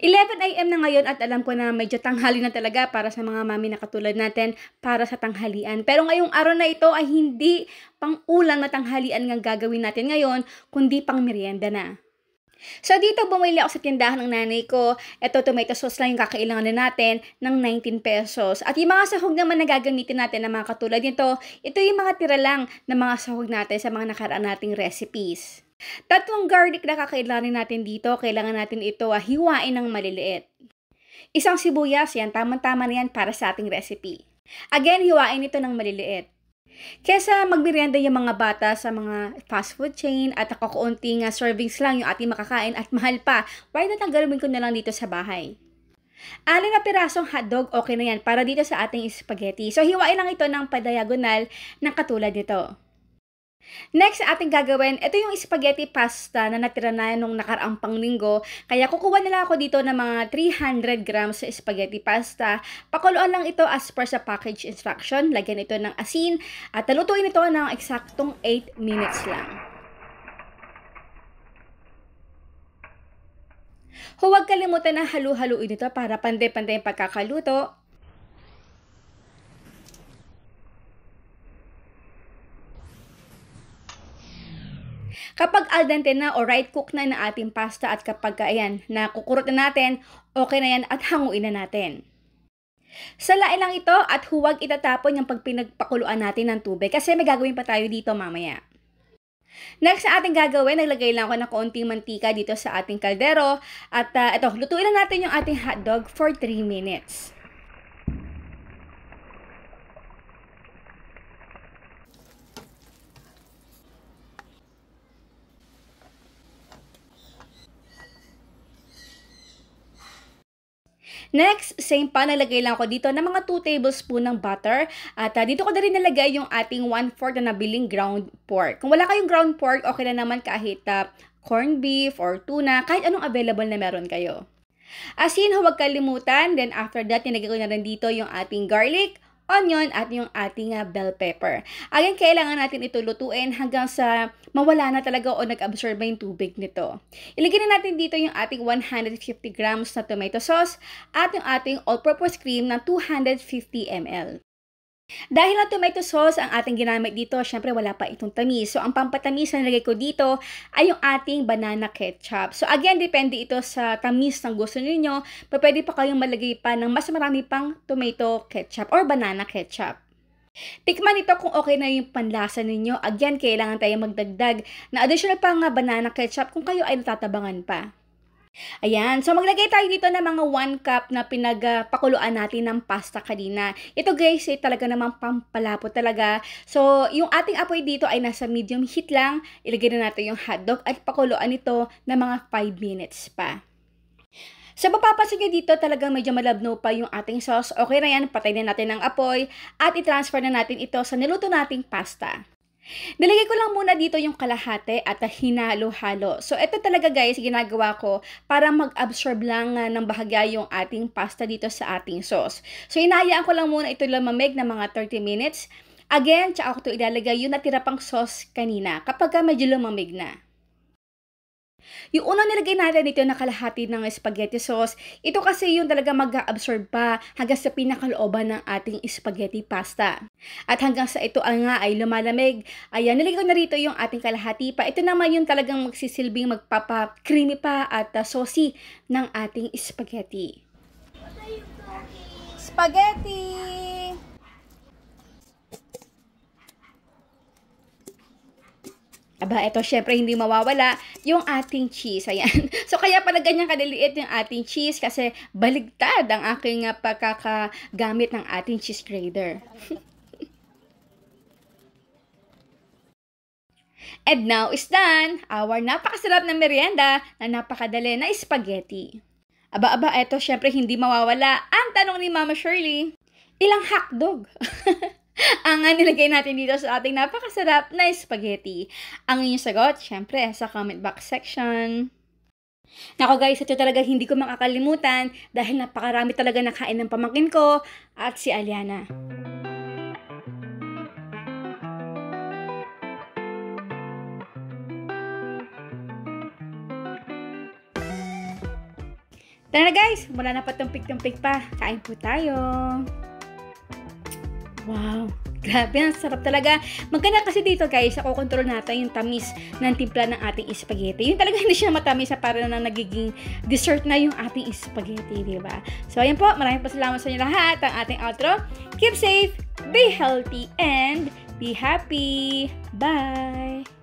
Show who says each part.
Speaker 1: 11 a.m. na ngayon at alam ko na medyo tanghali na talaga para sa mga mami na katulad natin para sa tanghalian. Pero ngayong araw na ito ay hindi pang ulan na tanghalian ng gagawin natin ngayon, kundi pang merienda na. So dito bumili ako sa tindahan ng nanay ko. Ito tomato sauce lang yung kakailangan na natin ng 19 pesos. At yung mga sahog naman na gagamitin natin na mga katulad nito, ito yung mga tira lang na mga sahog natin sa mga nakaraan nating recipes. Tatlong garlic na kakailangan natin dito, kailangan natin ito uh, hiwain ng maliliit. Isang sibuyas, yan, tamang-tama na yan para sa ating recipe. Again, hiwain ito ng maliliit. Kesa magmerienda yung mga bata sa mga fast food chain at nakakaunting uh, servings lang yung ating makakain at mahal pa, why not ang ko na lang dito sa bahay? Alin na pirasong hotdog, okay na yan para dito sa ating spaghetti. So, hiwain lang ito ng padiagonal ng katulad nito. Next ating gagawin, ito yung spaghetti pasta na natira na nung nakaraang panglinggo. Kaya kukuha nila ako dito ng mga 300 grams spaghetti pasta. Pakuluan lang ito as per sa package instruction. Lagyan ito ng asin at talutuin ito ng eksaktong 8 minutes lang. Huwag kalimutan na halu-haluin ito para pande-pande yung pagkakaluto Kapag al dente na o right cook na na ating pasta at kapag ayan, na kukurot na natin, okay na yan at hanguin na natin. Salain lang ito at huwag itatapon yung pagpinagpakuluan natin ng tubig kasi may gagawin pa tayo dito mamaya. Next na ating gagawin, naglagay lang ako ng kaunting mantika dito sa ating kaldero at uh, ito, lutuin lang natin yung ating hotdog for 3 minutes. Next, same pa, nalagay lang ako dito ng mga 2 tablespoon ng butter. At uh, dito ko na rin nalagay yung ating 1-4 na nabiling ground pork. Kung wala kayong ground pork, okay na naman kahit uh, corned beef or tuna, kahit anong available na meron kayo. Asin, huwag kalimutan. Then after that, nilagay ko na rin dito yung ating garlic, onion at yung ating uh, bell pepper. Again, kailangan natin ito lutuin hanggang sa mawala na talaga o nag-absorb yung tubig nito. Ilagay na natin dito yung ating 150 grams na tomato sauce at yung ating all-purpose cream na 250 ml. Dahil ang tomato sauce ang ating ginamit dito, syempre wala pa itong tamis. So, ang pampatamis na nilagay ko dito ay yung ating banana ketchup. So, again, depende ito sa tamis ng gusto niyo. Pero pwede pa kayong malagay pa ng mas marami pang tomato ketchup or banana ketchup. Tikman ito kung okay na yung panlasa ninyo. Again, kailangan tayo magdagdag na additional pang banana ketchup kung kayo ay natatabangan pa. Ayan. So, maglagay tayo dito ng mga 1 cup na pinagpakuluan natin ng pasta kanina. Ito guys, ay talaga namang pampalapot talaga. So, yung ating apoy dito ay nasa medium heat lang. Ilagay na natin yung hotdog at pakuluan ito ng mga 5 minutes pa. So, mapapansin nyo dito talagang medyo malabno pa yung ating sauce. Okay na yan, patay na natin ang apoy at i-transfer na natin ito sa niluto nating pasta. Nilagay ko lang muna dito yung kalahate at hinalo-halo. So, ito talaga guys, ginagawa ko para mag-absorb lang uh, ng bahagya yung ating pasta dito sa ating sauce. So, inayaan ko lang muna ito lamamig na mga 30 minutes. Again, tsaka ko ito ilalagay yung natira pang sauce kanina kapag medyo lumamig na. Yung unang nilagay natin dito na kalahati ng spaghetti sauce, ito kasi yung talaga mag-absorb pa hanggang sa pinakalooban ng ating spaghetti pasta. At hanggang sa ito ang nga ay lumalamig, ayan, nilagay ko na rito yung ating kalahati pa. Ito naman yung talagang magsisilbing magpapa-creamy pa at uh, saucy ng ating spaghetti. Spaghetti! Aba, ito syempre hindi mawawala yung ating cheese. Ayan. So, kaya pala ganyan kadaliit yung ating cheese kasi baligtad ang aking uh, pagkakagamit ng ating cheese grater. And now is done, our napakasarap na merienda na napakadali na spaghetti. Aba, aba, ito syempre hindi mawawala. Ang tanong ni Mama Shirley, ilang hotdog? ang nilagay natin dito sa ating napakasarap na spaghetti. Ang inyong sagot, syempre, sa comment box section. Nako guys, ito talaga hindi ko makakalimutan dahil napakarami talaga nakain ng pamangkin ko at si Aliana. Tara na guys, wala na patumpik-tumpik pa. Kain po tayo. Wow. Grabe, ang sarap talaga. Maganda kasi dito guys, ako control natin yung tamis ng timpla ng ating spaghetti. Yung talaga hindi siya matamis sa para na nagiging dessert na yung ating spaghetti, di ba? So, ayan po. Maraming po salamat sa inyo lahat. Ang ating outro. Keep safe, be healthy, and be happy. Bye!